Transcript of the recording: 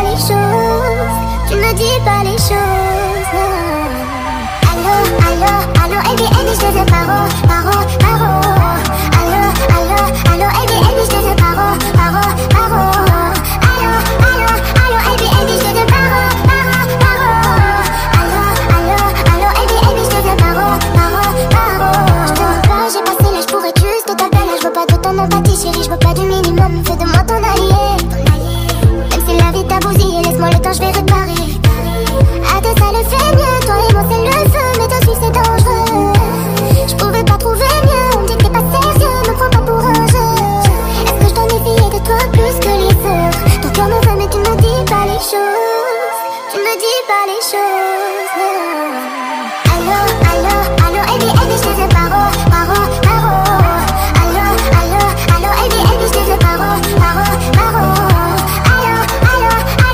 Les choses, tu ne dis pas les choses. Allô, allô, allô, Eddie, Eddie, je te paro, paro, paro. Allô, allô, allô, Eddie, Eddie, je te paro, paro, paro. Allô, allô, allô, Eddie, je te paro, paro, paro. Allô, allô, allô, je te paro, paro, paro. Je te j'ai passé l'âge pour juste ta belle. Je pas de ton empathie, chérie, je pas du. Moi le temps je vais réparer. À tes sales feignants Toi et moi c'est le feu Mais toi dessus c'est dangereux. Je pouvais pas trouver mieux. On me dit que t'es pas sérieux. Me prends pas pour un jeu. Est-ce que je dois méfier de toi plus que les autres? Ton cœur me veut mais tu ne me dis pas les choses. Tu ne me dis pas les choses.